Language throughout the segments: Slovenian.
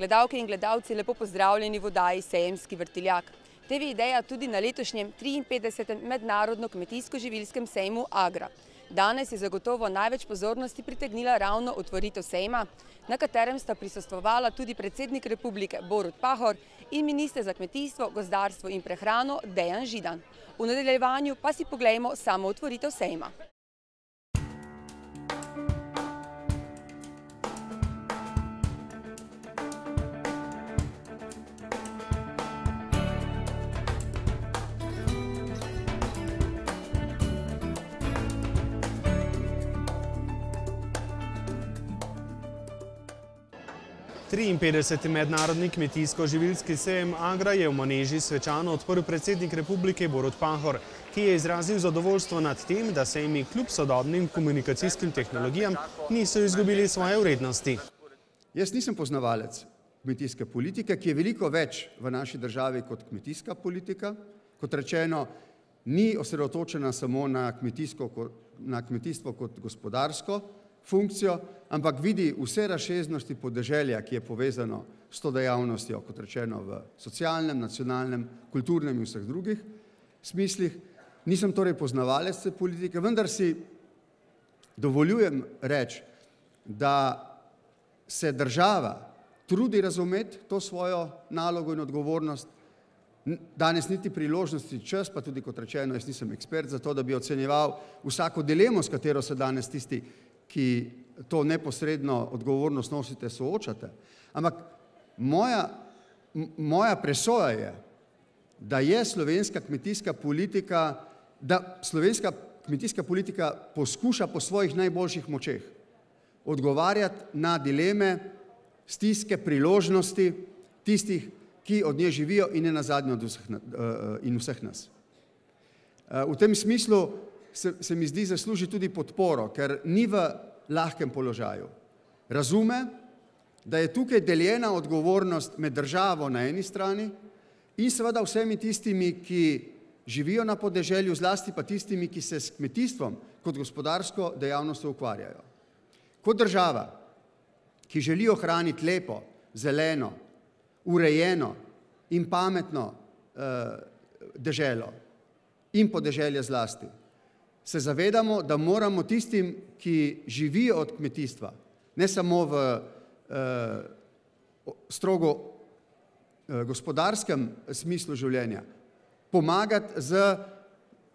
Gledalke in gledalci, lepo pozdravljeni v oddaji Sejemski vrtiljak. TV ideja tudi na letošnjem 53. mednarodno kmetijsko-živilskem sejmu Agra. Danes je zagotovo največ pozornosti pritegnila ravno otvoritev sejma, na katerem sta prisostovala tudi predsednik republike Borut Pahor in minister za kmetijstvo, gozdarstvo in prehrano Dejan Židan. V nadaljevanju pa si poglejmo samo otvoritev sejma. Triinpetdeseti mednarodni kmetijsko-živilski sejem Agra je v Maneži svečano odprl predsednik republike Borut Pahor, ki je izrazil zadovoljstvo nad tem, da sejmi kljub sodobnim komunikacijskim tehnologijam niso izgubili svoje vrednosti. Jaz nisem poznavalec kmetijske politike, ki je veliko več v naši državi kot kmetijska politika. Kot rečeno, ni osredotočena samo na kmetijstvo kot gospodarsko funkcijo, ampak vidi vse razsežnosti podeželja, ki je povezano s to dejavnostjo, kot rečeno v socialnem, nacionalnem, kulturnem in vseh drugih smislih. Nisem torej poznavalec te politike, vendar si dovoljujem reči, da se država trudi razumeti to svojo nalogo in odgovornost. Danes niti priložnosti čas, pa tudi kot rečeno, jaz nisem ekspert za to, da bi ocenjeval vsako dilemo, s katero se danes tisti, ki to neposredno odgovornost nosite, soočate. Ampak moja, moja presoja je, da je slovenska kmetijska politika, da slovenska kmetijska politika poskuša po svojih najboljših močeh odgovarjati na dileme, stiske, priložnosti tistih, ki od nje živijo in ne nazadnje od vseh, in vseh nas. V tem smislu se, se mi zdi zasluži tudi podporo, ker ni v lahkem položaju. Razume, da je tukaj deljena odgovornost med državo na eni strani in seveda vsemi tistimi, ki živijo na podeželju, zlasti pa tistimi, ki se s kmetijstvom kot gospodarsko dejavnostjo ukvarjajo. Kot država, ki želi ohraniti lepo, zeleno, urejeno in pametno deželo in podeželje zlasti, se zavedamo, da moramo tistim, ki živijo od kmetijstva, ne samo v strogo gospodarskem smislu življenja, pomagati s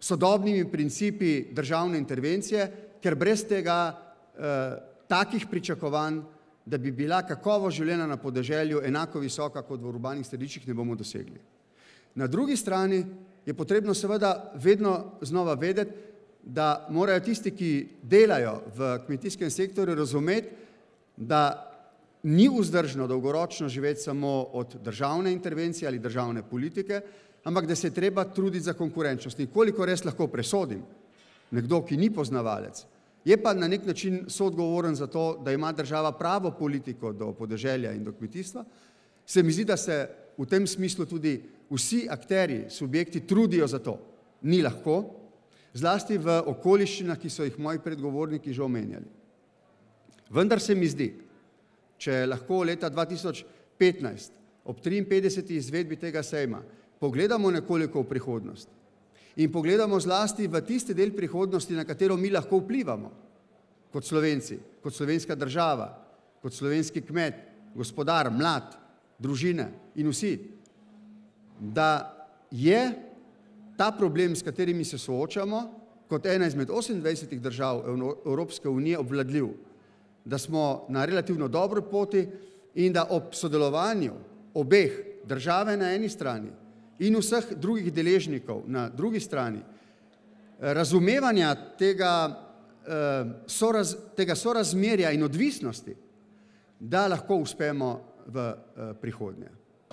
sodobnimi principi državne intervencije, ker brez tega takih pričakovanj, da bi bila kakovost življenja na podeželju enako visoka kot v urbanih središčih, ne bomo dosegli. Na drugi strani je potrebno seveda vedno znova vedeti, da morajo tisti, ki delajo v kmetijskem sektorju, razumeti, da ni vzdržno dolgoročno živeti samo od državne intervencije ali državne politike, ampak da se je treba truditi za konkurenčnost. In kolikor res lahko presodim, nekdo, ki ni poznavalec, je pa na neki način soodgovoren za to, da ima država pravo politiko do podeželja in do kmetijstva, se mi zdi, da se v tem smislu tudi vsi akterji, subjekti trudijo za to. Ni lahko, zlasti v okoliščinah, ki so jih moji predgovorniki že omenjali. Vendar se mi zdi, če lahko leta dva tisoč petnajst ob triinpetdeseti izvedbi tega sejma pogledamo nekoliko v prihodnost in pogledamo zlasti v tisti del prihodnosti, na katero mi lahko vplivamo kot Slovenci, kot slovenska država, kot slovenski kmet, gospodar, mlad, družine in vsi, da je ta problem, s katerimi se soočamo, kot ena izmed osemindvajsetih držav Evropske unije obvladljiv, da smo na relativno dobri poti in da ob sodelovanju obeh, države na eni strani in vseh drugih deležnikov na drugi strani, razumevanja tega tega sorazmerja in odvisnosti, da lahko uspemo v prihodnje.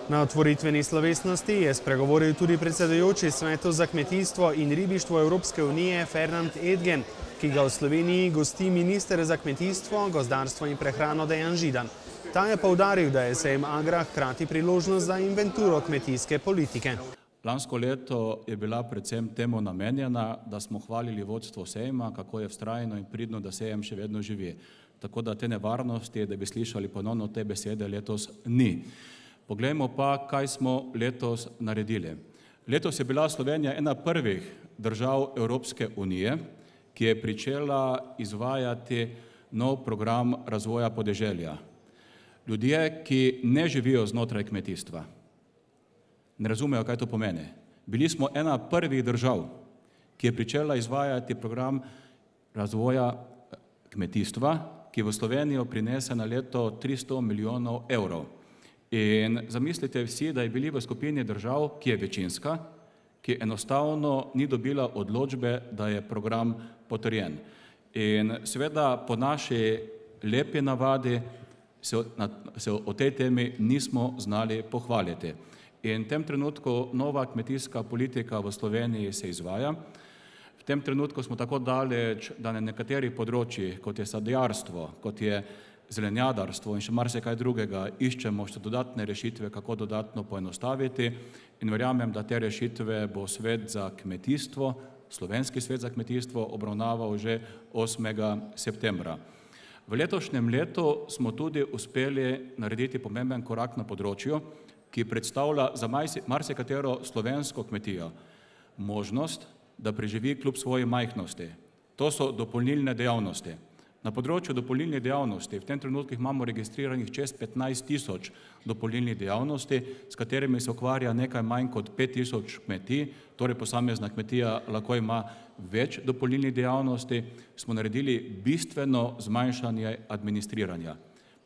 Na otvoritveni slovesnosti je spregovoril tudi predsedujoči Svetu za kmetijstvo in ribištvo Evropske unije Fernand Edgen, ki ga v Sloveniji gosti minister za kmetijstvo, gozdarstvo in prehrano Dejan Židan. Ta je poudaril, da je sejem Agra hkrati priložnost za inventuro kmetijske politike. Lansko leto je bila predvsem temu namenjena, da smo hvalili vodstvo sejma, kako je vztrajno in pridno, da sejem še vedno živi. tako da te nevarnosti, da bi slišali ponovno te besede, letos ni. Poglejmo pa, kaj smo letos naredili. Letos je bila Slovenija ena prvih držav Evropske unije, ki je pričela izvajati nov program razvoja podeželja. Ljudje, ki ne živijo znotraj kmetijstva, ne razumejo, kaj to pomeni. Bili smo ena prvih držav, ki je pričela izvajati program razvoja eh, kmetijstva, ki v Slovenijo prinese na leto 300 milijonov evrov. In zamislite vsi, da je bili v skupini držav, ki je večinska, ki enostavno ni dobila odločbe, da je program potrjen. In seveda po naši lepi navadi se, na, se o tej temi nismo znali pohvaliti. In v tem trenutku nova kmetijska politika v Sloveniji se izvaja. V tem trenutku smo tako daleč, da na nekaterih področjih, kot je sadjarstvo, kot je zelenjadarstvo in še marsikaj drugega, iščemo še dodatne rešitve, kako dodatno poenostaviti in verjamem, da te rešitve bo svet za kmetijstvo, slovenski svet za kmetijstvo obravnaval že 8. septembra. V letošnjem letu smo tudi uspeli narediti pomemben korak na področju, ki predstavlja za marsikatero slovensko kmetijo možnost, da preživi kljub svoji majhnosti. To so dopolnilne dejavnosti. Na področju dopolnilnih dejavnosti v tem trenutku imamo registriranih čez 15 tisoč dopolnilnih dejavnosti, s katerimi se ukvarja nekaj manj kot 5 tisoč kmetij, torej posamezna kmetija lahko ima več dopolnilnih dejavnosti, smo naredili bistveno zmanjšanje administriranja.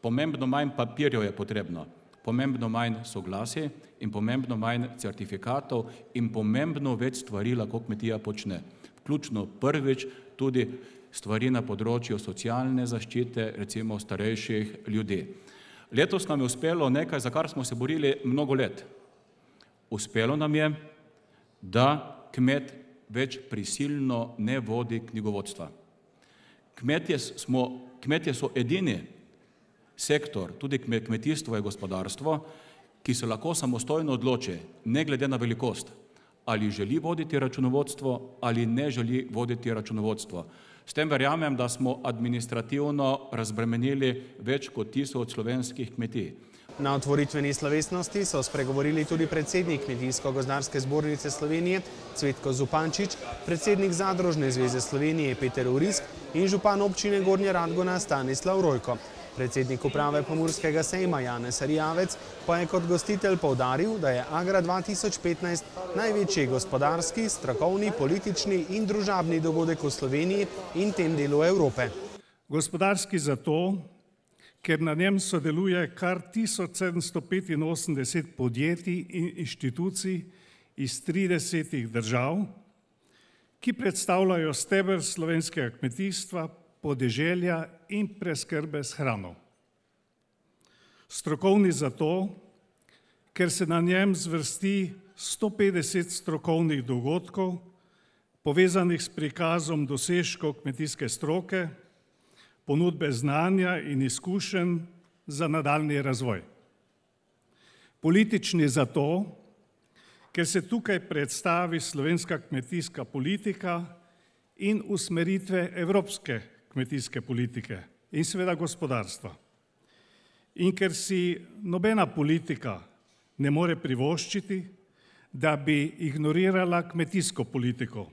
Pomembno manj papirjev je potrebno, pomembno manj soglasij in pomembno manj certifikatov in pomembno več stvari lahko kmetija počne. Vključno prvič tudi stvari na področju socialne zaščite, recimo starejših ljudi. Letos nam je uspelo nekaj, za kar smo se borili mnogo let. Uspelo nam je, da kmet več prisilno ne vodi knjigovodstva. Kmetje, smo, kmetje so edini sektor, tudi kmetijstvo je gospodarstvo, ki se lahko samostojno odloči, ne glede na velikost, ali želi voditi računovodstvo ali ne želi voditi računovodstvo. S tem verjamem, da smo administrativno razbremenili več kot tisoč slovenskih kmetij. Na otvoritveni slovesnosti so spregovorili tudi predsednik Kmetijsko-gozdarske zbornice Slovenije Cvetko Zupančič, predsednik Zadružne zveze Slovenije Peter Urisk in župan občine Gornje Radgona Stanislav Rojko. Predsednik uprave Pomurskega sejma Janez Rijavec pa je kot gostitelj povdaril, da je Agra 2015 največji gospodarski, strokovni, politični in družabni dogodek v Sloveniji in tem delu Evrope. Gospodarski zato, ker na njem sodeluje kar 1785 podjetij in inštitucij iz 30 držav, ki predstavljajo steber slovenskega kmetijstva, podeželja in preskrbe s hrano. Strokovni zato, ker se na njem zvrsti 150 strokovnih dogodkov, povezanih s prikazom dosežkov kmetijske stroke, ponudbe znanja in izkušenj za nadaljni razvoj. Politični zato, ker se tukaj predstavi slovenska kmetijska politika in usmeritve evropske kmetijske politike in seveda gospodarstva. In ker si nobena politika ne more privoščiti, da bi ignorirala kmetijsko politiko,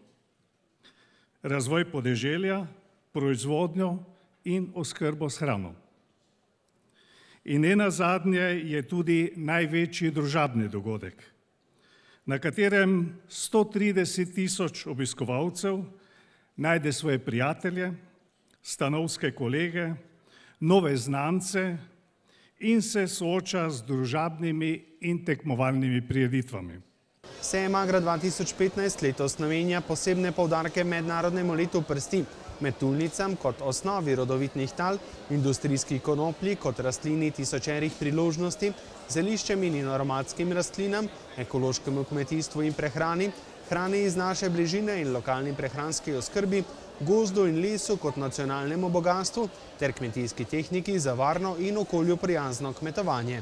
razvoj podeželja, proizvodnjo in oskrbo s hrano. In ne nazadnje je tudi največji družabni dogodek, na katerem 130 tisoč obiskovalcev najde svoje prijatelje, stanovske kolege, nove znance in se sooča z družabnimi in tekmovalnimi prijeditvami. Sejem Agra 2015 letos namenja posebne povdarke mednarodnemu letu prsti, metulnicam kot osnovi rodovitnih tal, industrijski konoplji kot rastlini tisočerih priložnosti, zeliščem in aromatskim rastlinam, ekološkemu kmetijstvu in prehrani, hrani iz naše bližine in lokalni prehranski oskrbi, gozdu in lesu kot nacionalnemu bogatstvu ter kmetijski tehniki za varno in okolju prijazno kmetovanje.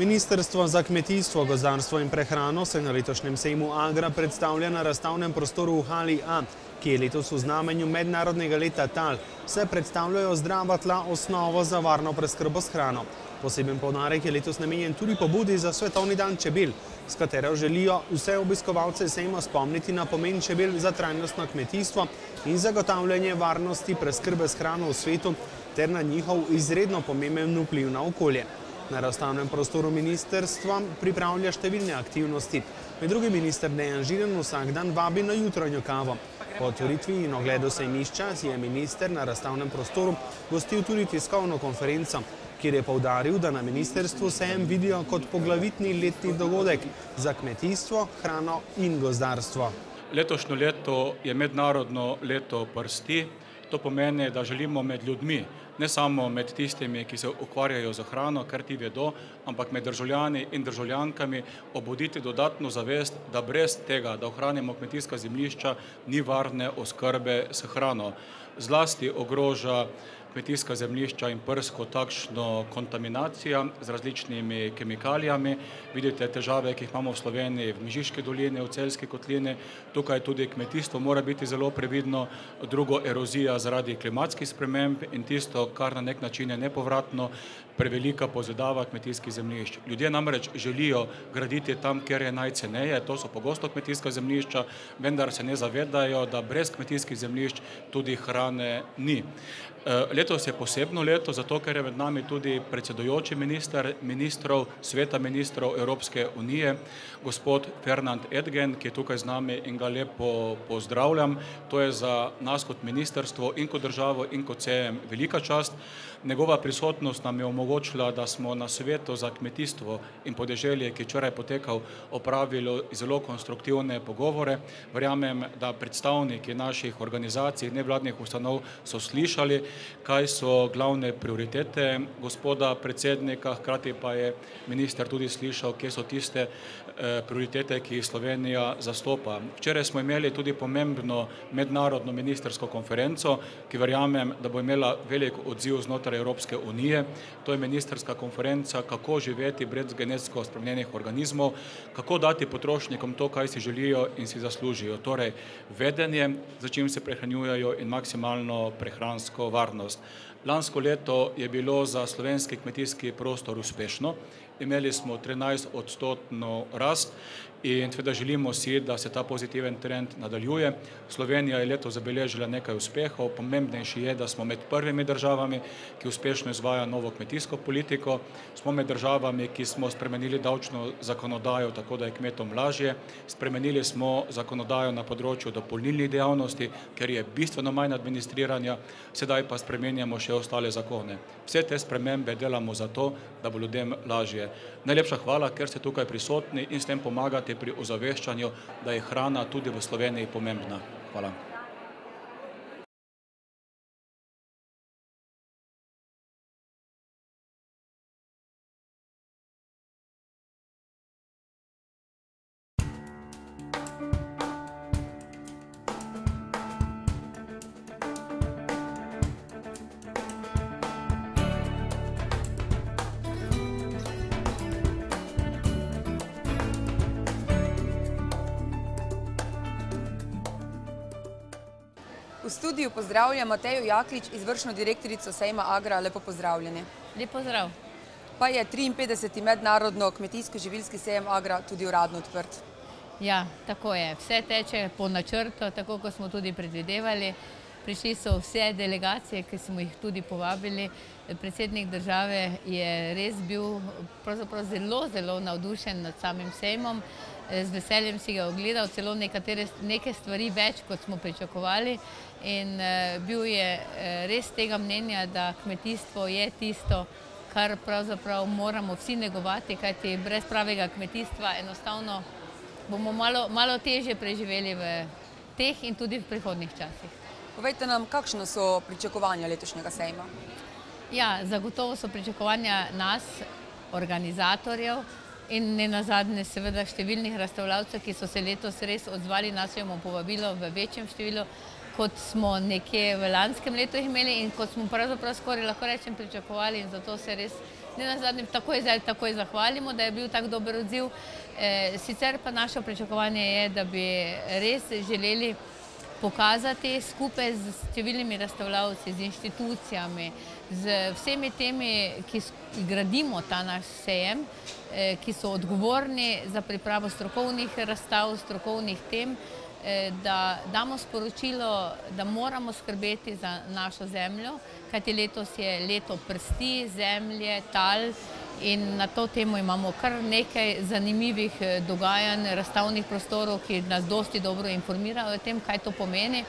Ministrstvo za kmetijstvo, gozdarstvo in prehrano se na letošnjem sejmu Agra predstavlja na razstavnem prostoru v Hali A, ki je letos v znamenju mednarodnega leta tal. Se predstavljajo zdrava tla osnovo za varno preskrbo s hrano. Poseben povdarek je letos namenjen tudi pobudi za Svetovni dan čebel, s katero želijo vse obiskovalce sejma spomniti na pomen čebel za trajnostno kmetijstvo in zagotavljanje varnosti preskrbe s hrano v svetu ter na njihov izredno pomemben vpliv na okolje. Na razstavnem prostoru ministerstva pripravlja številne aktivnosti. Med drugim minister Dejan Žilen vsak dan vabi na jutranjo kavo. Po otvoritvi in ogledu sejmišča si je minister na razstavnem prostoru gostil tudi tiskovno konferenco, kjer je povdaril, da na ministerstvu sejem vidijo kot poglavitni letni dogodek za kmetijstvo, hrano in gozdarstvo. Letošnjo leto je mednarodno leto prsti. To pomeni, da želimo med ljudmi, ne samo med tistimi, ki se ukvarjajo z hrano, kar ti vedo, ampak med državljani in državljankami obuditi dodatno zavest, da brez tega, da ohranimo kmetijska zemljišča, ni varne oskrbe s hrano. Zlasti ogroža kmetijska zemljišča in prsko takšno kontaminacija z različnimi kemikalijami. Vidite težave, ki jih imamo v Sloveniji, v Mežiški dolini, v Celski kotlini. Tukaj tudi kmetijstvo mora biti zelo previdno. Drugo, erozija zaradi klimatskih sprememb in tisto, kar na nek način je nepovratno, prevelika pozidava kmetijskih zemljišč. Ljudje namreč želijo graditi tam, kjer je najceneje, to so pogosto kmetijska zemljišča, vendar se ne zavedajo, da brez kmetijskih zemljišč tudi hrane ni. Letos je posebno leto, zato ker je med nami tudi predsedujoči minister, ministrov, sveta ministrov Evropske unije, gospod Fernand Edgen, ki je tukaj z nami in ga lepo pozdravljam. To je za nas kot ministerstvo in kot državo in kot sejem velika čast. Njegova prisotnost nam je omogočila, da smo na svetu za kmetijstvo in podeželje, ki je včeraj potekal, opravili zelo konstruktivne pogovore. Verjamem, da predstavniki naših organizacij, nevladnih ustanov so slišali, kaj so glavne prioritete gospoda predsednika, hkrati pa je minister tudi slišal, kje so tiste prioritete, ki jih Slovenija zastopa. Včeraj smo imeli tudi pomembno mednarodno ministersko konferenco, ki verjamem, da bo imela velik odziv znotraj Evropske unije. To je ministrska konferenca, kako živeti brez genetsko spremenjenih organizmov, kako dati potrošnikom to, kaj si želijo in si zaslužijo. Torej, vedenje, za čim se prehranjujejo in maksimalno prehransko varnost. Lansko leto je bilo za slovenski kmetijski prostor uspešno. Imeli smo trinajstodstotno rast in seveda želimo si, da se ta pozitiven trend nadaljuje. Slovenija je letos zabeležila nekaj uspehov, pomembnejši je, da smo med prvimi državami, ki uspešno izvaja novo kmetijsko politiko, smo med državami, ki smo spremenili davčno zakonodajo, tako da je kmetom lažje, spremenili smo zakonodajo na področju dopolnilnih dejavnosti, ker je bistveno manj administriranja, sedaj pa spreminjamo še ostale zakone. Vse te spremembe delamo zato, da bo ljudem lažje. Najlepša hvala, ker ste tukaj prisotni in s tem pomagate pri ozaveščanju, da je hrana tudi v Sloveniji pomembna. Hvala. Pozdravljam Matejo Jaklič, izvršno direktorico sejma Agra. Lepo pozdravljeni. Lep pozdrav. Pa je triinpetdeseti mednarodno kmetijsko-živilski sejem Agra tudi uradno odprt. Ja, tako je. Vse teče po načrtu, tako kot smo tudi predvidevali. Prišli so vse delegacije, ki smo jih tudi povabili. Predsednik države je res bil zelo, zelo navdušen nad samim sejmom. Z veseljem si ga ogledal, celo nekatere, neke stvari več, kot smo pričakovali. In bil je res tega mnenja, da kmetijstvo je tisto, kar pravzaprav moramo vsi negovati, kajti brez pravega kmetijstva enostavno bomo malo, malo težje preživeli v teh in tudi v prihodnjih časih. Povejte nam, kakšna so pričakovanja letošnjega sejma? Ja, zagotovo so pričakovanja nas, organizatorjev, in nenazadnje seveda številnih razstavljavcev, ki so se letos res odzvali našemu povabilu v večjem številu, kot smo nekje v lanskem letu imeli in kot smo pravzaprav skoraj, lahko rečem, pričakovali in zato se res ne na zadnjem takoj zdaj takoj zahvalimo, da je bil tak dober odziv. Sicer pa naše pričakovanje je, da bi res želeli pokazati skupaj z številnimi razstavljavci, z inštitucijami, z vsemi temi, ki gradimo ta naš sejem, ki so odgovorni za pripravo strokovnih razstav, strokovnih tem, da damo sporočilo, da moramo skrbeti za našo zemljo, kajti letos je leto prsti, zemlje, tal in na to temo imamo kar nekaj zanimivih dogajanj, razstavnih prostorov, ki nas dosti dobro informirajo o tem, kaj to pomeni.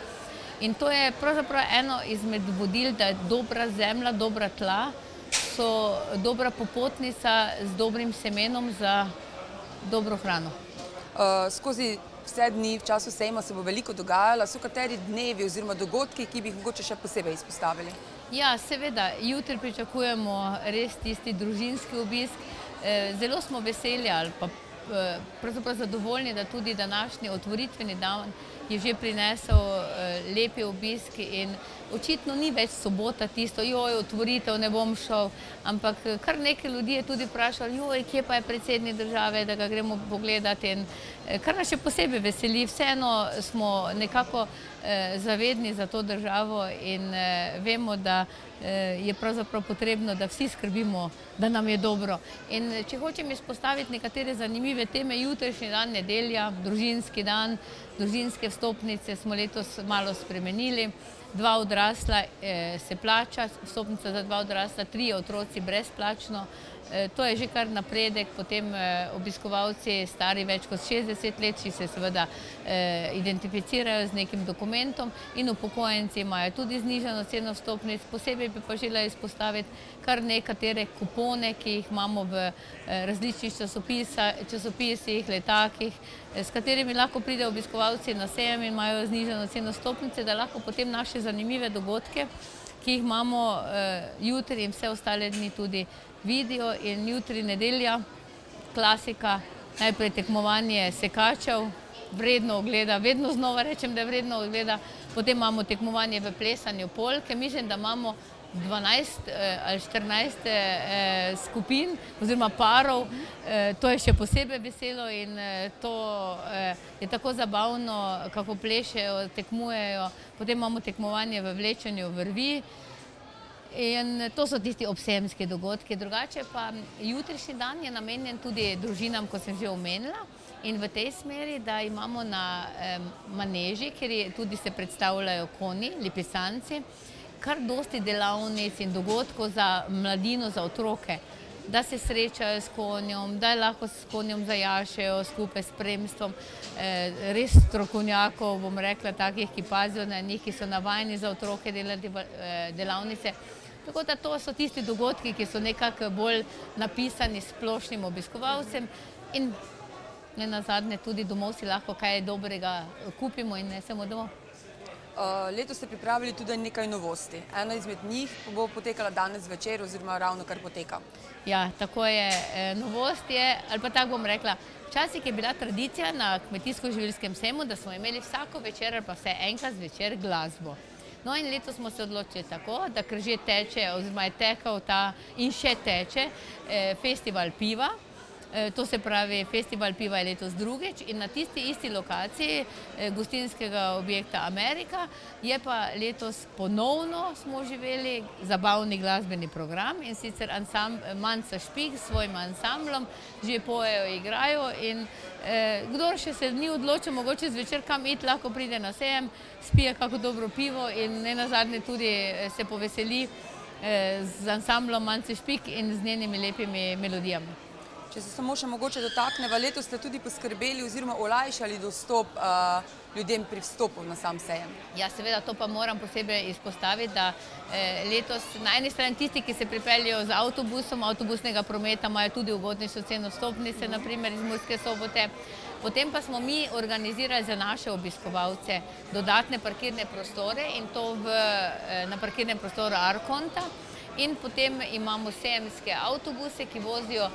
In to je pravzaprav eno izmed vodil, da je dobra zemlja, dobra tla, so dobra popotnica z dobrim semenom za dobro hrano. Skozi vse dni v času sejma se bo veliko dogajalo. So kateri dnevi oziroma dogodki, ki bi jih mogoče še posebej izpostavili? Ja, seveda. Jutri pričakujemo res tisti družinski obisk. Zelo smo veseli ali pa pravzaprav zadovoljni, da tudi današnji otvoritveni dan je že prinesel lepi obisk in očitno ni več sobota tisto, joj, otvoritev, ne bom šel, ampak kar nekaj ljudi je tudi vprašalo, joj, kje pa je predsednik države, da ga gremo pogledat in kar nas še posebej veseli, vseeno smo nekako zavedni za to državo in vemo, da je pravzaprav potrebno, da vsi skrbimo, da nam je dobro. In če hočem izpostaviti nekatere zanimive teme, jutrišnji dan, nedelja, družinski dan, družinske vstopnice smo letos malo spremenili. Dva odrasla se plača, vstopnica za dva odrasla, trije otroci brezplačno. To je že kar napredek, potem obiskovalci stari več kot šestdeset let, če se seveda identificirajo z nekim dokumentom in upokojenci imajo tudi znižano ceno vstopnic. Posebej bi pa želela izpostaviti kar nekatere kupone, ki jih imamo v različnih časopisih, letakih, s katerimi lahko pridejo obiskovalci na sejem in imajo znižano ceno vstopnice, da lahko potem naše zanimive dogodke, ki jih imamo jutri in vse ostale dni tudi vidijo. In jutri nedelja, klasika, najprej tekmovanje sekačev, vredno ogleda, vedno znova rečem, da je vredno ogleda, potem imamo tekmovanje v plesanju polke, mislim, da imamo dvanajst ali štirinajst skupin oziroma parov. To je še posebej veselo in to je tako zabavno, kako plešejo, tekmujejo. Potem imamo tekmovanje v vlečenju vrvi in to so tisti obsejemski dogodki. Drugače pa jutrišnji dan je namenjen tudi družinam, kot sem že omenila, in v tej smeri, da imamo na maneži, kjer tudi se predstavljajo konji, lipicanci, kar dosti delavnic in dogodkov za mladino, za otroke, da se srečajo s konjem, da lahko s konjem zajašejo skupaj s spremstvom res strokovnjakov, bom rekla, takih, ki pazijo na njih, ki so navajeni za otroke delati delavnice. Tako da to so tisti dogodki, ki so nekako bolj napisani splošnim obiskovalcem in nenazadnje tudi domov si lahko kaj dobrega kupimo in nesemo domov. Letos ste pripravili tudi nekaj novosti. Ena izmed njih bo potekala danes zvečer oziroma ravnokar poteka. Ja, tako je. Novost je, ali pa tako bom rekla, včasih je bila tradicija na kmetijsko-živilskem sejmu, da smo imeli vsako večer ali pa vsaj enkrat zvečer glasbo. No, in letos smo se odločili tako, da ker že teče oziroma je tekel ta in še teče festival piva, to se pravi, festival piva je letos drugič in na tisti isti lokaciji gostinskega objekta Amerika je pa letos ponovno smo oživeli zabavni glasbeni program, in sicer Manca Špik s svojim ansamblom že pojejo, igrajo in kdor še se ni odločil mogoče zvečer, kam iti, lahko pride na sejem, spije kako dobro pivo in nenazadnje tudi se poveseli z ansamblom Mance Špik in z njenimi lepimi melodijami. Če se samo še mogoče dotakneva, letos ste tudi poskrbeli oziroma olajšali dostop ljudem pri vstopu na sam sejem. Ja, seveda, to pa moram posebej izpostaviti, da letos na eni strani tisti, ki se pripeljejo z avtobusom, avtobusnega prometa, imajo tudi ugodnejšo ceno vstopnice, na primer iz Murske Sobote. Potem pa smo mi organizirali za naše obiskovalce dodatne parkirne prostore in to v na parkirnem prostoru Arkonta. In potem imamo sejemske avtobuse, ki vozijo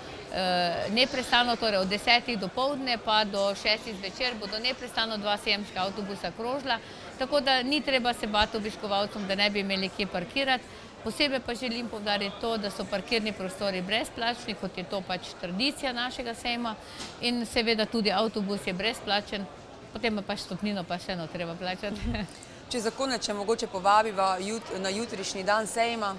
neprestano, torej od desetih dopoldne pa do šestih zvečer bodo neprestano dva sejemska avtobusa krožila, tako da ni treba se bati obiskovalcem, da ne bi imeli kje parkirati. Posebej pa želim povdariti to, da so parkirni prostori brezplačni, kot je to pač tradicija našega sejma in seveda tudi avtobus je brezplačen, potem pa pač stopnino pa še eno treba plačati. Če za konec, če mogoče povabiva jut, na jutrišnji dan sejma.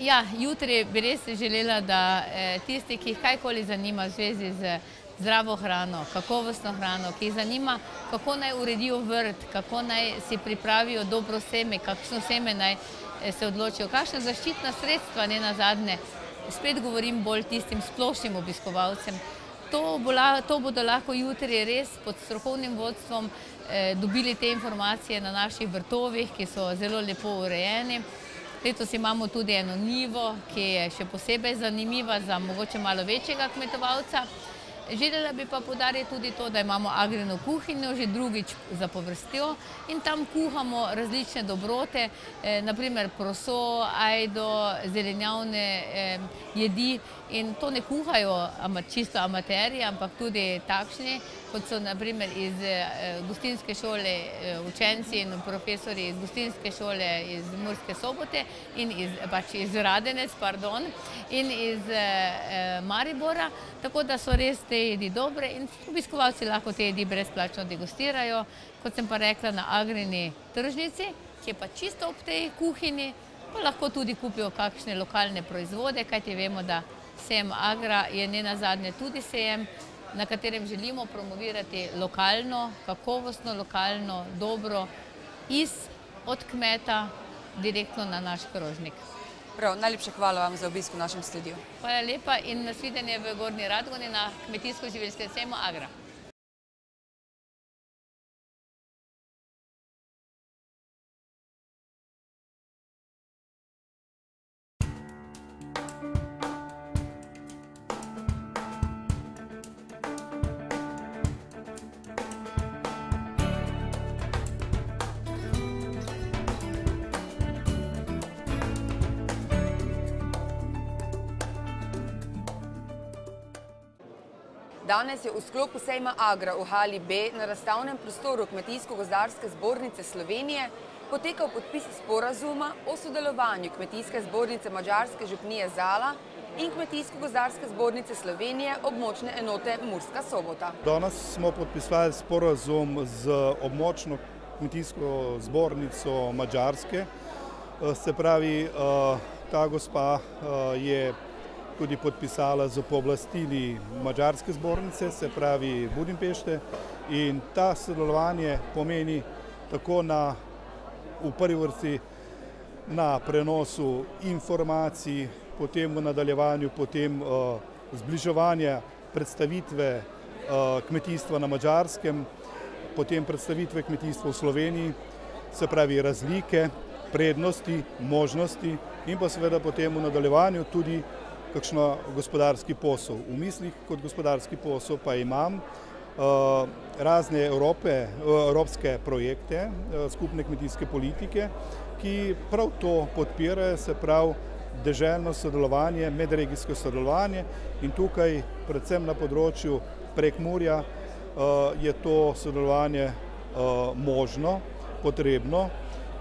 Ja, jutri bi res želela, da eh, tisti, ki jih kajkoli zanima v zvezi z zdravo hrano, kakovostno hrano, ki jih zanima, kako naj uredijo vrt, kako naj si pripravijo dobro seme, kakšno seme naj eh, se odločijo, kakšna zaščitna sredstva ne na zadnje. Spet govorim bolj tistim splošnim obiskovalcem. To, bo, to bodo lahko jutri res pod strokovnim vodstvom eh, dobili te informacije na naših vrtovih, ki so zelo lepo urejeni. Letos imamo tudi eno nivo, ki je še posebej zanimiva za mogoče malo večjega kmetovalca. Želela bi pa podariti tudi to, da imamo agreno kuhinjo, že drugič za povrstjo in tam kuhamo različne dobrote, eh, naprimer proso, ajdo, zelenjavne eh, jedi in to ne kuhajo čisto amaterji, ampak tudi takšni, kot so naprimer iz eh, gostinske šole učenci in profesori iz gostinske šole iz Murske sobote in iz, pač iz Radenec, pardon, in iz Maribora, tako da so res te jedi dobre in obiskovalci lahko te jedi brezplačno degustirajo, kot sem pa rekla na Agrini tržnici, ki je pa čisto ob tej kuhinji, pa lahko tudi kupijo kakšne lokalne proizvode, kajti vemo, da sejem Agra je ne nazadnje tudi sejem, na katerem želimo promovirati lokalno, kakovostno, lokalno, dobro, iz, od kmeta, direktno na naš krožnik. Prav, najlepša hvala vam za obisk v našem studiu. Hvala lepa in nasvidenje v Gorni Radgoni na kmetijsko-živilskem sejmu Agra. Danes je v sklopu sejma Agra v Hali B na razstavnem prostoru Kmetijsko-gozdarske zbornice Slovenije potekal podpis sporazuma o sodelovanju Kmetijske zbornice Mađarske župnije Zala in Kmetijsko-gozdarske zbornice Slovenije območne enote Murska sobota. Danes smo podpisali sporazum z območno Kmetijsko zbornico Mađarske. Se pravi, ta gospa je tudi podpisala z pooblastili Mačarske zbornice, se pravi Budimpešte. In ta sodelovanje pomeni tako na, v prvi vrsti na prenosu informacij, potem v nadaljevanju, potem uh, zbliževanja predstavitve uh, kmetijstva na Mačarskem, potem predstavitve kmetijstva v Sloveniji, se pravi razlike, prednosti, možnosti in pa seveda potem v nadaljevanju tudi kakšno gospodarski posel. V mislih kot gospodarski posel pa imam uh, razne Evrope, uh, evropske projekte, uh, skupne kmetijske politike, ki prav to podpirajo, se pravi deželno sodelovanje, medregijsko sodelovanje in tukaj predvsem na področju prekmurja je to sodelovanje možno, potrebno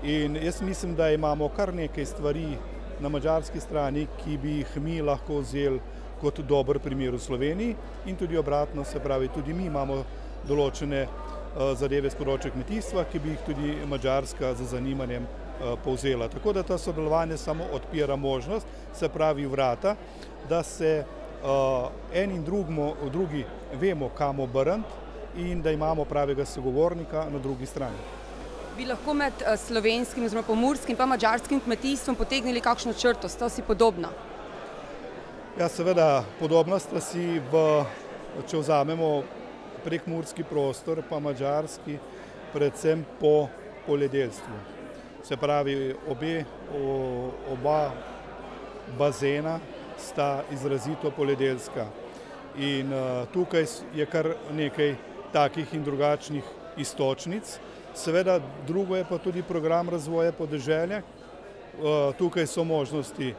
in jaz mislim, da imamo kar nekaj stvari na mačarski strani, ki bi jih mi lahko vzeli kot dober primer v Sloveniji in tudi obratno, se pravi, tudi mi imamo določene uh, zadeve z področja kmetijstva, ki bi jih tudi mačarska z zanimanjem uh, povzela. Tako da ta sodelovanje samo odpira možnost, se pravi vrata, da se uh, en in drugmo, drugi vemo, kam obrniti in da imamo pravega sogovornika na drugi strani bi lahko med eh, slovenskim, oziroma pomorskim in mačarskim kmetijstvom potegnili kakšno črto, sta si podobna? Ja, seveda, podobna sta si, v, če vzamemo prekmurski prostor, pa mačarski, predvsem po poljedelstvu. Se pravi, obe, oba bazena sta izrazito poljedelska. In uh, tukaj je kar nekaj takih in drugačnih istočnic. Seveda, drugo je pa tudi program razvoja podeželja. Eh, tukaj so možnosti,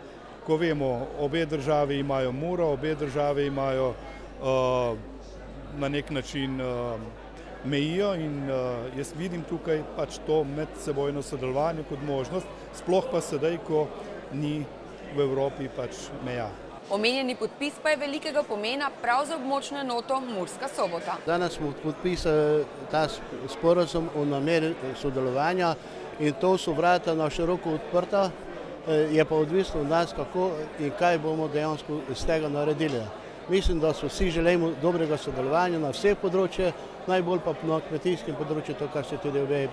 ko vemo, obe države imajo muro, obe države imajo eh, na nek način eh, mejijo in jaz vidim tukaj pač to medsebojno sodelovanje kot možnost, sploh pa sedaj, ko ni v Evropi pač meja. Omenjeni podpis pa je velikega pomena prav za območno enoto Murska sobota. Danes smo podpisali ta sporozum o nameri sodelovanja in to so vrata na široko odprta, je pa odvisno od nas, kako in kaj bomo dejansko iz tega naredili. Mislim, da so vsi želimo dobrega sodelovanja na vseh področjih, najbolj pa na kmetijskem področju, to, kar se tudi v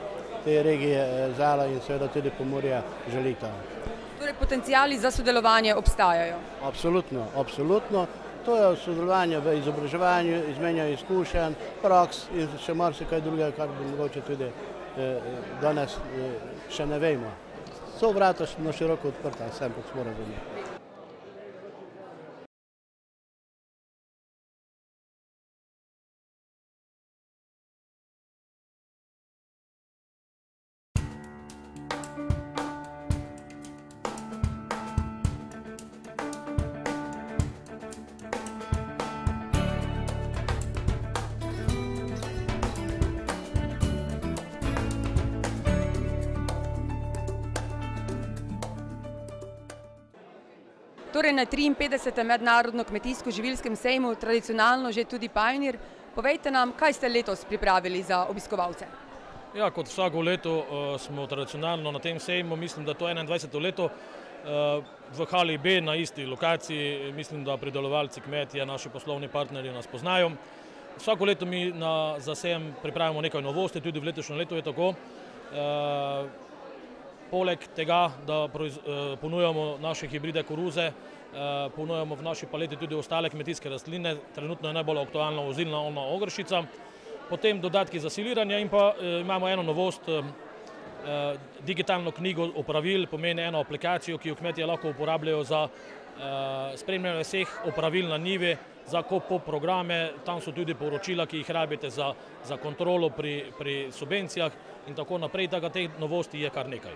te regije Zala in seveda tudi Pomorja želita. Potencijali za sodelovanje obstajajo? Absolutno, absolutno. To je sodelovanje v izobraževanju, izmenjanje izkušenj, praks in še marsikaj drugega, kar bi mogoče tudi danes še ne vemo. So vrata na široko odprta, vsem pod sporazumom. 53. mednarodno kmetijsko-živilskem sejmu, tradicionalno že tudi Pioneer, povejte nam, kaj ste letos pripravili za obiskovalce? Ja, kot vsako leto smo tradicionalno na tem sejmu, mislim, da to je 21. leto, v hali B na isti lokaciji, mislim, da pridelovalci kmetje, naši poslovni partnerji nas poznajo. Vsako leto mi na, za sejem pripravimo nekaj novosti, tudi v letošnjem letu je tako. Poleg tega, da ponujamo naše hibride koruze, ponujamo v naši paleti tudi ostale kmetijske rastline, trenutno je najbolj aktualna ozimna oljna ogrščica, potem dodatki za siliranje in pa imamo eno novost, digitalno knjigo opravil, pomeni eno aplikacijo, ki jo kmetje lahko uporabljajo za spremljanje vseh opravil na njivi, za KOPOP programe, tam so tudi poročila, ki jih rabite za, za kontrolo pri, pri subvencijah in tako naprej, tako da teh novosti je kar nekaj.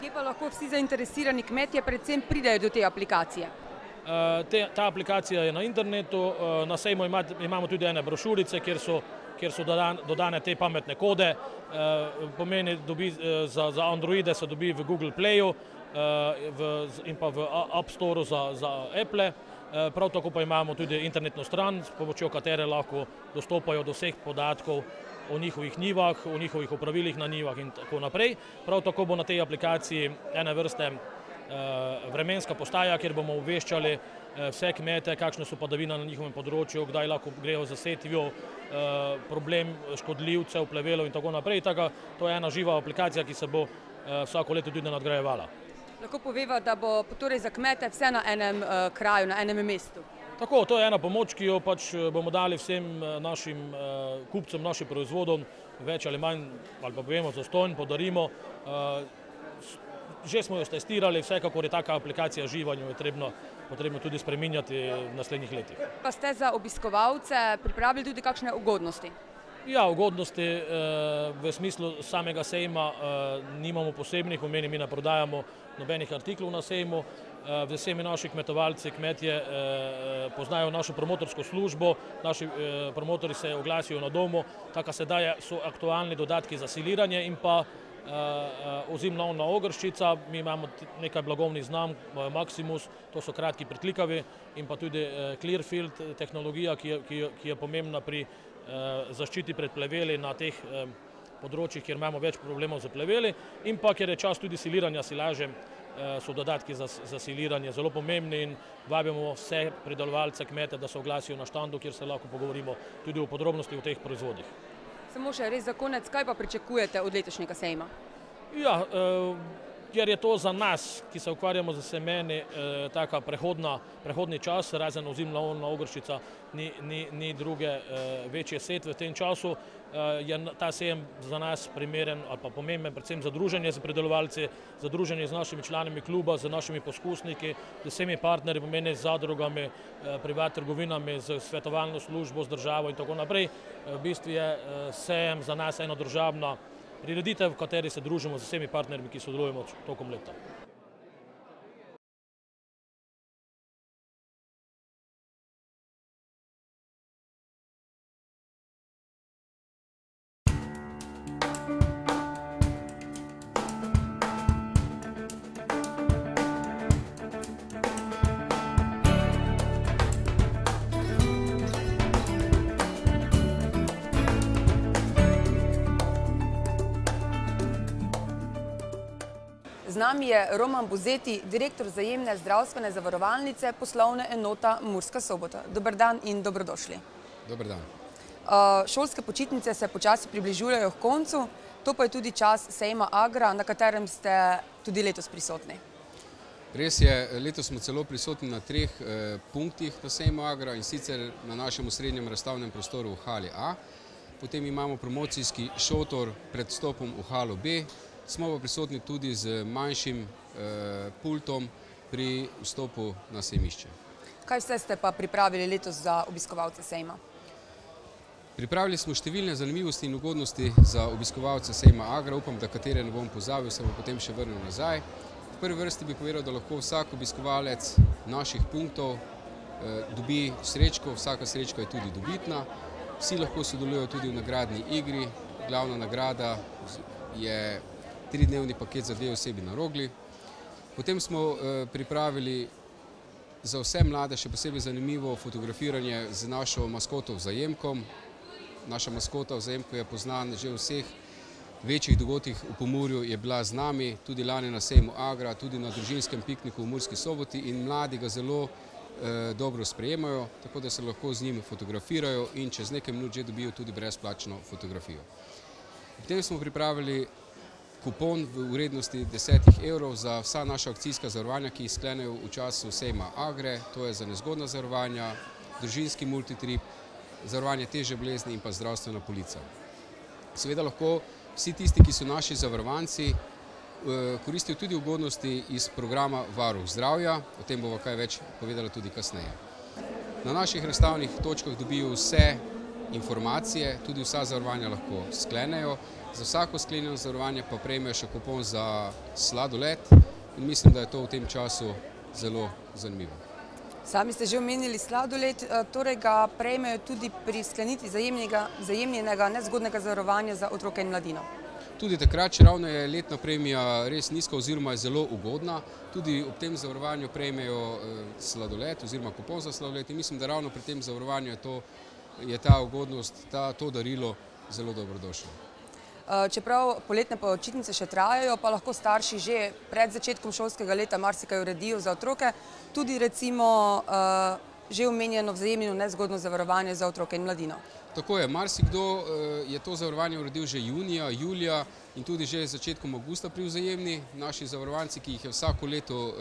Kje pa lahko vsi zainteresirani kmetje predvsem pridejo do te aplikacije? Te, ta aplikacija je na internetu, na sejmu imamo tudi ene brošurice, kjer so, kjer so dodane te pametne kode, pomeni dobi za, za Androide se dobi v Google Playu v, in pa v App Storu za, za Apple. Prav tako pa imamo tudi internetno stran, s pomočjo katere lahko dostopajo do vseh podatkov o njihovih njivah, o njihovih opravilih na njivah in tako naprej. Prav tako bo na tej aplikaciji ene vrste vremenska postaja, kjer bomo obveščali vse kmete, kakšne so padavine na njihovem področju, kdaj lahko grejo za setvijo, problem škodljivcev, plevelov in tako naprej, tako to je ena živa aplikacija, ki se bo vsako leto tudi nadgrajevala. Lahko poveva, da bo torej za kmete vse na enem kraju, na enem mestu? Tako, to je ena pomoč, ki jo pač bomo dali vsem našim kupcem, našim proizvodom, več ali manj, ali pa povemo zastonj, podarimo. Že smo jo stestirali, vsekakor je taka aplikacija živa in jo je potrebno, potrebno tudi spreminjati v naslednjih letih. Pa ste za obiskovalce pripravili tudi kakšne ugodnosti? Ja, ugodnosti v smislu samega sejma nimamo posebnih, pomeni mi ne prodajamo nobenih artiklov na sejmu, vsemi naši kmetovalci, kmetje poznajo našo promotorsko službo, naši promotorji se oglasijo na domu, tako sedaj so aktualni dodatki za siliranje in pa ozimna oljna ogrščica, mi imamo nekaj blagovnih znamk, Maximus, to so kratki pritlikavi, in pa tudi Clearfield tehnologija, ki je, ki je, ki je pomembna pri zaščiti pred pleveli na teh področjih, kjer imamo več problemov s pleveli, in pa ker je čas tudi siliranja silaže, so dodatki za, za siliranje zelo pomembni in vabimo vse pridelovalce, kmete, da se oglasijo na štandu, kjer se lahko pogovorimo tudi o podrobnostih o teh proizvodih. Samo še res za konec, kaj pa pričakujete od letošnjega sejma? Ja, ker je to za nas, ki se ukvarjamo s semeni, taka prehodna, prehodni čas, razen ozimna oljna ogrščica, ni, ni, ni druge večje setve v tem času, je ta sejem za nas primeren ali pa pomemben predvsem za druženje s pridelovalci, za druženje z našimi člani kluba, z našimi poskusniki, z vsemi partnerji, pomeni z zadrugami, privat trgovinami, s svetovalno službo, z državo in tako naprej. V bistvu je sejem za nas ena družabna prireditev, v kateri se družimo z vsemi partnerji, ki sodelujemo tokom leta. Je Roman Buzeti, direktor zajemne zdravstvene zavarovalnice poslovne enota Murska sobota. Dobar dan in dobrodošli. Dobar dan. Uh, šolske počitnice se počasi približujejo k koncu, to pa je tudi čas sejma Agra, na katerem ste tudi letos prisotni. Res je, letos smo celo prisotni na treh eh, punktih na sejmu Agra in sicer na našem srednjem razstavnem prostoru v Hali A, potem imamo promocijski šotor pred vstopom v Halo B, smo pa prisotni tudi z manjšim eh, pultom pri vstopu na sejmišče. Kaj vse ste pa pripravili letos za obiskovalce sejma? Pripravili smo številne zanimivosti in ugodnosti za obiskovalce sejma Agra, upam, da katere ne bom pozabil, se bom potem še vrnil nazaj. V prvi vrsti bi povedal, da lahko vsak obiskovalec naših punktov eh, dobi srečko, vsaka srečka je tudi dobitna. Vsi lahko sodelujo tudi v nagradni igri, glavna nagrada je tridnevni paket za dve osebi na rogli. Potem smo eh, pripravili za vse mlade še posebej zanimivo fotografiranje z našo maskoto Vzajemkom. Naša maskota Vzajemko je poznan že v vseh večjih dogodkih v Pomurju, je bila z nami, tudi lani na sejmu Agra, tudi na družinskem pikniku v Murski soboti in mladi ga zelo eh, dobro sprejemajo, tako da se lahko z njim fotografirajo in čez nekaj minut že dobijo tudi brezplačno fotografijo. Potem smo pripravili kupon v vrednosti 10 evrov za vsa naša akcijska zavarovanja, ki jih sklenejo v času sejma Agre, to je za nezgodna zavarovanja, družinski multitrip, zavarovanje teže bolezni in pa zdravstvena polica. Seveda lahko vsi tisti, ki so naši zavarovanci, eh, koristijo tudi ugodnosti iz programa Varuh zdravja, o tem bomo kaj več povedala tudi kasneje. Na naših razstavnih točkah dobijo vse informacije, tudi vsa zavarovanja lahko sklenejo, za vsako sklenjeno zavarovanje pa prejmejo še kupon za sladoled in mislim, da je to v tem času zelo zanimivo. Sami ste že omenili sladoled, eh, torej ga prejmejo tudi pri sklenitvi zajemnjenega nezgodnega zavarovanja za otroke in mladino. Tudi takrat, če ravno je letna premija res nizka oziroma je zelo ugodna, tudi ob tem zavarovanju prejmejo eh, sladoled oziroma kupon za sladoled in mislim, da ravno pri tem zavarovanju je, to, je ta ugodnost, ta, to darilo zelo dobrodošlo. Eh, čeprav poletne počitnice še trajajo, pa lahko starši že pred začetkom šolskega leta marsikaj uredijo za otroke, tudi recimo eh, že omenjeno vzajemljeno nezgodno zavarovanje za otroke in mladino. Tako je, marsikdo eh, je to zavarovanje uredil že junija, julija in tudi že začetkom augusta pri vzajemni. Naši zavarovanci, ki jih je vsako leto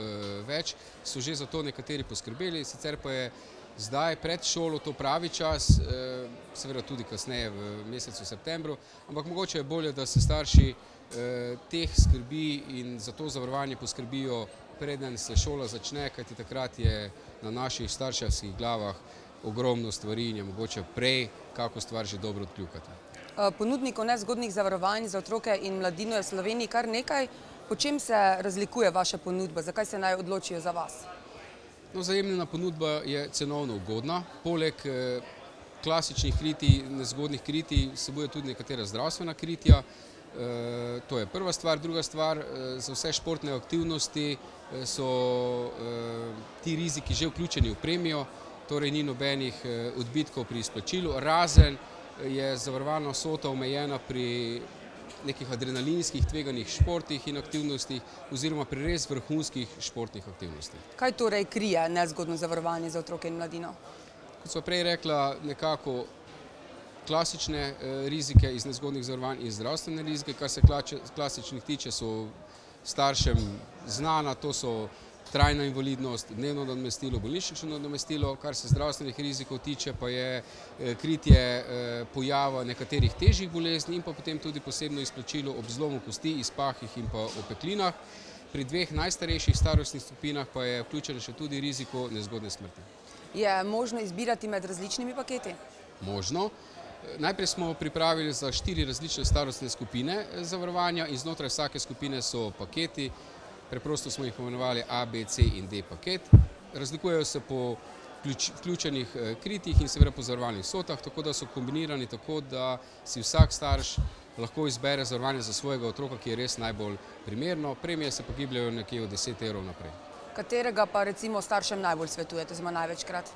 več, so že za to nekateri poskrbeli, sicer pa je zdaj pred šolo to pravi čas, eh, seveda tudi kasneje v mesecu septembru, ampak mogoče je bolje, da se starši eh, teh skrbi in za to zavarovanje poskrbijo preden se šola začne, kajti takrat je na naših starševskih glavah ogromno stvari in je mogoče prej kako stvar že dobro odkljukati. Eh, ponudnikov nezgodnih zavarovanj za otroke in mladino je v Sloveniji kar nekaj. Po čem se razlikuje vaša ponudba? Zakaj se naj odločijo za vas? No, zajemljena ponudba je cenovno ugodna. Poleg eh, klasičnih kritij, nezgodnih kritij, seboj tudi nekatera zdravstvena kritja. Eh, to je prva stvar. Druga stvar, eh, za vse športne aktivnosti so ti riziki že vključeni v premijo, torej ni nobenih odbitkov pri izplačilu, razen je zavarovalna sota omejena pri nekih adrenalinskih tveganih športih in aktivnostih oziroma pri res vrhunskih športnih aktivnostih. Kaj torej krije nezgodno zavarovanje za otroke in mladino? Kot smo prej rekla, nekako klasične eh, rizike iz nezgodnih zavarovanj in zdravstvene rizike, kar se klasičnih tiče, so staršem znana, to so trajna invalidnost, dnevno nadomestilo, bolnišnično nadomestilo, kar se zdravstvenih rizikov tiče, pa je eh, kritje eh, pojava nekaterih težjih bolezni in pa potem tudi posebno izplačilo ob zlomu kosti, izpahih in pa opeklinah. Pri dveh najstarejših starostnih skupinah pa je vključeno še tudi riziko nezgodne smrti. Je možno izbirati med različnimi paketi? Možno. Najprej smo pripravili za štiri različne starostne skupine eh, zavarovanja in znotraj vsake skupine so paketi, preprosto smo jih pomenovali A, B, C in D paket. Razlikujejo se po vključenih eh, kritih in seveda po zavarovalnih sotah, tako da so kombinirani tako, da si vsak starš lahko izbere zavarovanje za svojega otroka, ki je res najbolj primerno. Premije se pogibljajo nekje od 10 evrov naprej. Katerega pa recimo staršem najbolj svetujete, zma največkrat?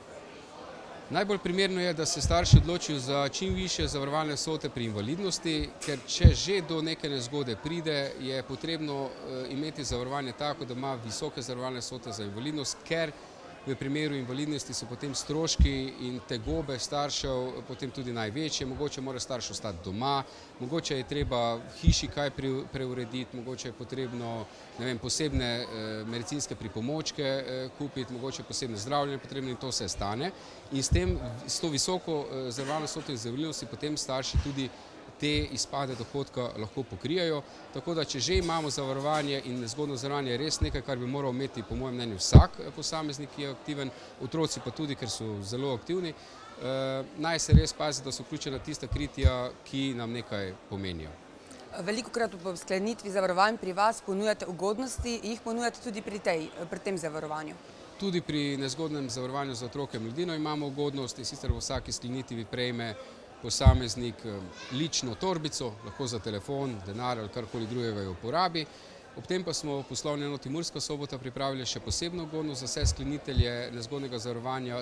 Najbolj primerno je, da se starši odločijo za čim više zavarovalne vsote pri invalidnosti, ker če že do neke nezgode pride, je potrebno imeti zavarovanje tako, da ima visoke zavarovalne vsote za invalidnost, ker v primeru invalidnosti so potem stroški in tegobe staršev potem tudi največje, mogoče mora starš ostati doma, mogoče je treba hiši kaj preurediti, mogoče je potrebno vem, posebne medicinske pripomočke kupiti, mogoče posebno zdravljenje potrebno in to vse stane. In s tem, s to visoko zavarovalno vsoto invalidnosti potem starši tudi te izpade dohodka lahko pokrijejo, tako da če že imamo zavarovanje in nezgodno zavarovanje je res nekaj, kar bi moral imeti po mojem mnenju vsak posameznik, ki je aktiven, otroci pa tudi, ker so zelo aktivni, naj se res pazi, da so vključena tista kritja, ki nam nekaj pomenijo. Velikokrat ob sklenitvi zavarovanj pri vas ponujate ugodnosti, jih ponujate tudi pri tej, pri tem zavarovanju? Tudi pri nezgodnem zavarovanju za otroke in mladino imamo ugodnost, in sicer v vsaki sklenitvi prejme posameznik lično torbico, lahko za telefon, denar ali karkoli drugega jo uporabi. Ob tem pa smo v Poslovni enoti Murska Sobota pripravili še posebno ugodnost za vse sklenitelje nezgodnega zavarovanja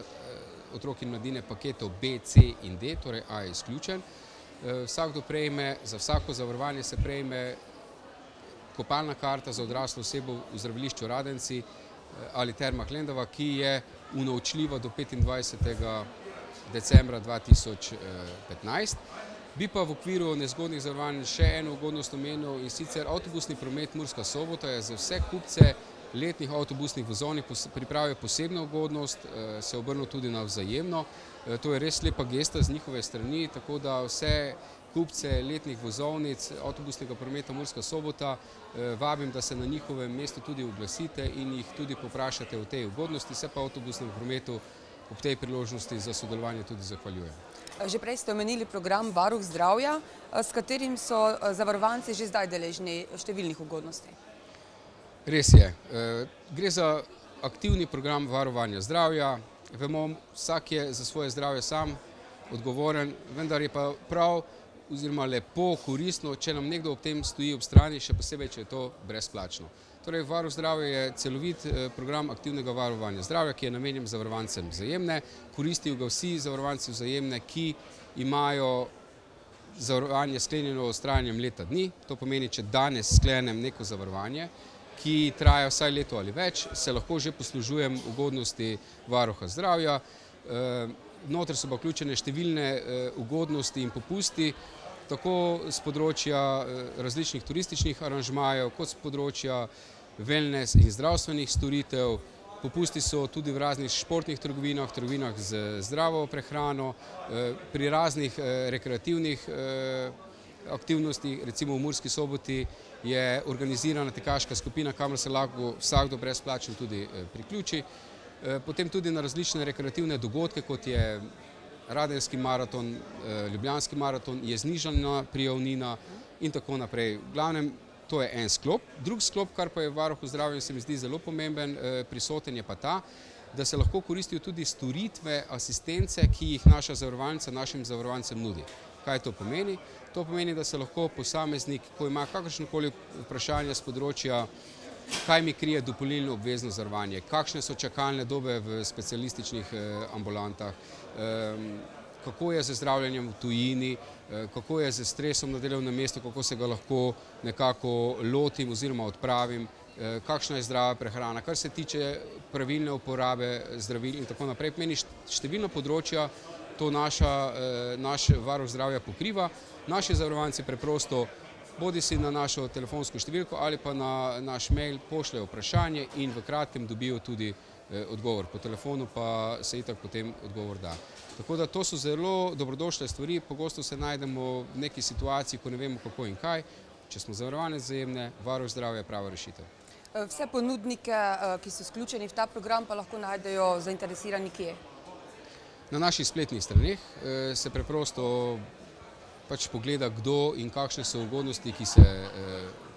otrok in mladine paketov B, C in D, torej A je izključen. Vsakdo prejme, za vsako zavarovanje se prejme kopalna karta za odraslo osebo v zdravilišču Radenci ali Termah Lendava, ki je unovčljiva do petindvajsetega decembra dva tisoč petnajst. Bi pa v okviru nezgodnih zavarovanj še eno ugodnost omenil, in sicer avtobusni promet Murska Sobota je za vse kupce letnih avtobusnih vozovnic pripravil posebno ugodnost, se obrnil tudi na Vzajemno. To je res lepa gesta z njihove strani, tako da vse kupce letnih vozovnic avtobusnega prometa Murska Sobota vabim, da se na njihovem mestu tudi oglasite in jih tudi povprašate o tej ugodnosti, se pa avtobusnemu prometu ob tej priložnosti za sodelovanje tudi zahvaljujem. Že prej ste omenili program Varuh zdravja, s katerim so zavarovanci že zdaj deležni številnih ugodnosti. Res je. Gre za aktivni program varovanja zdravja, vemo, vsak je za svoje zdravje sam odgovoren, vendar je pa prav oziroma lepo, koristno, če nam nekdo ob tem stoji ob strani, še posebej, če je to brezplačno. Torej Varuh zdravja je celovit program aktivnega varovanja zdravja, ki je namenjen zavarovancem Vzajemne, koristijo ga vsi zavarovanci Vzajemne, ki imajo zavarovanje sklenjeno s trajanjem leta dni, to pomeni, če danes sklenem neko zavarovanje, ki traja vsaj leto ali več, se lahko že poslužujem ugodnosti varuha zdravja. Noter so pa vključene številne ugodnosti in popusti, tako s področja različnih turističnih aranžmajev kot s področja wellness in zdravstvenih storitev, popusti so tudi v raznih športnih trgovinah, trgovinah z zdravo prehrano, pri raznih rekreativnih aktivnostih, recimo v Murski Soboti je organizirana tekaška skupina, kamor se lahko vsakdo brezplačno tudi priključi. Potem tudi na različne rekreativne dogodke, kot je Radenski maraton, Ljubljanski maraton, je znižana prijavnina in tako naprej. V glavnem, to je en sklop. Drug sklop, kar pa je v varuhu zdravja, se mi zdi zelo pomemben, prisoten, je pa ta, da se lahko koristijo tudi storitve asistence, ki jih naša zavarovalnica našim zavarovancem nudi. Kaj to pomeni? To pomeni, da se lahko posameznik, ko ima kakršnokoli vprašanje s področja, kaj mi krije dopolnilno obvezno zavarovanje, kakšne so čakalne dobe v specialističnih ambulantah, kako je z zdravljenjem v tujini, kako je s stresom na delovnem mestu, kako se ga lahko nekako lotim oziroma odpravim, kakšna je zdrava prehrana, kar se tiče pravilne uporabe zdravil in tako naprej, pomeni številna področja to naša, naš varuh zdravja pokriva. Naši zavarovanci preprosto bodisi na našo telefonsko številko ali pa na naš mail pošljejo vprašanje in v kratkem dobijo tudi odgovor, po telefonu pa se itak potem odgovor da. Tako da to so zelo dobrodošle stvari, pogosto se najdemo v neki situaciji, ko ne vemo, kako in kaj, če smo zavarovanec Vzajemne, varuh zdravja je prava rešitev. Vse ponudnike, ki so vključeni v ta program, pa lahko najdejo zainteresirani kje? Na naših spletnih straneh se preprosto pač pogleda, kdo in kakšne so ugodnosti, ki se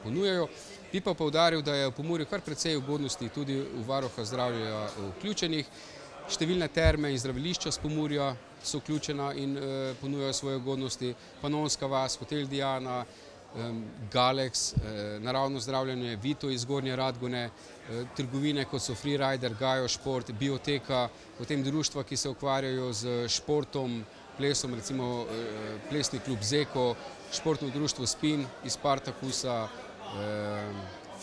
ponujajo. Bi pa poudaril, da je v Pomurju kar precej ugodnosti tudi v varuha zdravja vključenih. Številne terme in zdravilišča s Pomurja so vključena in ponujajo svoje ugodnosti, Panonska vas, hotel Diana, Galex, naravno zdravljanje, Vito iz Gornje Radgone, trgovine kot so Freerider, Gajo Šport, Bioteka, potem društva, ki se ukvarjajo z športom, plesom, recimo plesni klub Zeko, športno društvo Spin iz Spartakusa,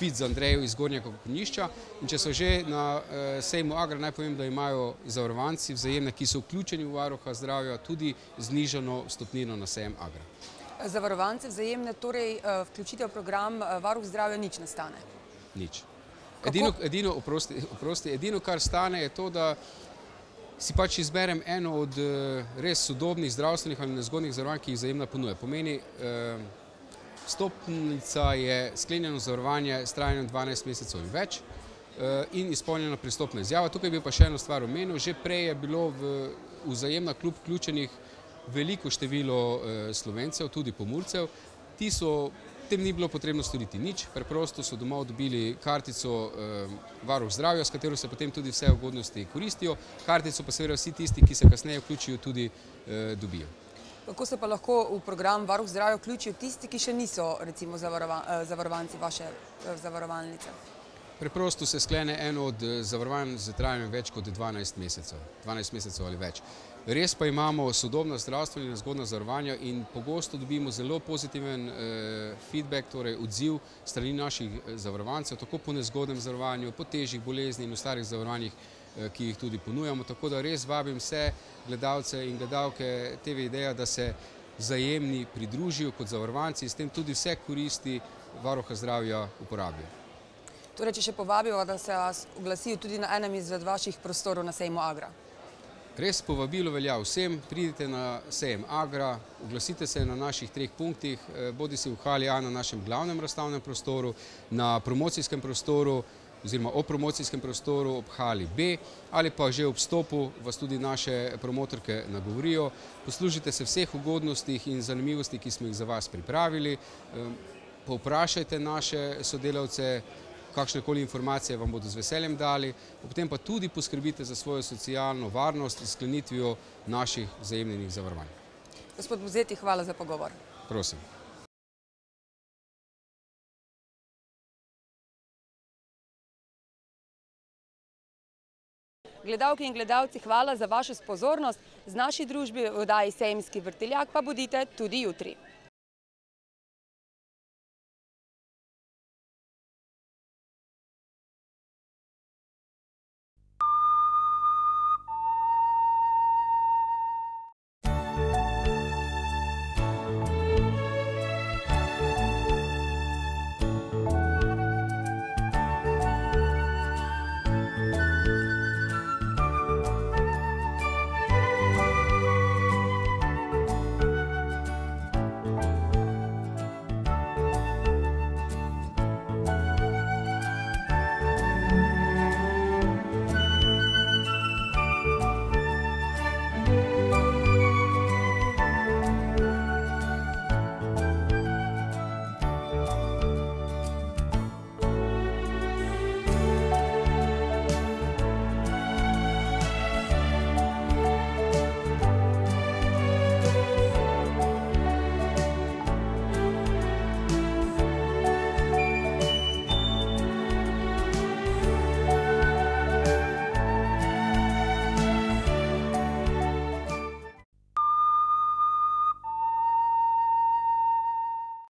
Fit z Andrejo iz Gornjega Kokonišča in če so že na sejmu Agra, naj povem, da imajo zavarovanci vzajemne, ki so vključeni v varuha zdravja, tudi znižano stopnino na sejem Agra. Zavarovance vzajemne, torej vključitev v program varuh zdravja nič ne stane? Nič. Edino, edino, oprosti, oprosti, edino, kar stane, je to, da si pač izberem eno od res sodobnih zdravstvenih ali nezgodnih zavarovanj, ki jih vzajemna ponuja. Pomeni, vstopnica je sklenjeno zavarovanje s trajanjem dvanajst mesecev in več in izpolnjena pristopna izjava. Tukaj bi pa še eno stvar omenil, že prej je bilo v Vzajemna klub vključenih veliko število Slovencev, tudi Pomurcev, ti so, tem ni bilo potrebno storiti nič, preprosto so domov dobili kartico varuh zdravja, s katero se potem tudi vse ugodnosti koristijo, kartico pa seveda vsi tisti, ki se kasneje vključijo, tudi dobijo. Kako se pa lahko v program varuh zdravja vključijo tisti, ki še niso recimo zavarovanci vaše zavarovalnice? Preprosto se sklene eno od zavarovanj s trajanjem več kot dvanajst mesecev, dvanajst mesecev ali več. Res pa imamo sodobna zdravstvena in nezgodna zavarovanja in pogosto dobimo zelo pozitiven feedback, torej odziv strani naših zavarovancev, tako po nezgodnem zavarovanju, po težjih boleznih in ostalih zavarovanjih, ki jih tudi ponujamo, tako da res vabim vse gledalce in gledalke TV-ideja, da se Vzajemni pridružijo kot zavarovanci in s tem tudi vse koristi varuha zdravja uporabijo. Torej, če še povabiva, da se vas oglasijo tudi na enem izmed vaših prostorov na sejmu Agra. Res povabilo velja vsem, pridite na sejem Agra, oglasite se na naših treh punktih, bodisi v hali A na našem glavnem razstavnem prostoru, na promocijskem prostoru oziroma ob promocijskem prostoru ob hali B ali pa že ob vstopu vas tudi naše promotorke nagovorijo. Poslužite se vseh ugodnostih in zanimivosti, ki smo jih za vas pripravili, povprašajte naše sodelavce, kakšnekoli informacije vam bodo z veseljem dali, ob tem pa tudi poskrbite za svojo socialno varnost s sklenitvijo naših vzajemnih zavarovanj. Gospod Buzeti, hvala za pogovor. Prosim. Gledalke in gledalci, hvala za vašo pozornost. Z naši družbi v oddaji Sejemski vrtiljak pa bodite tudi jutri.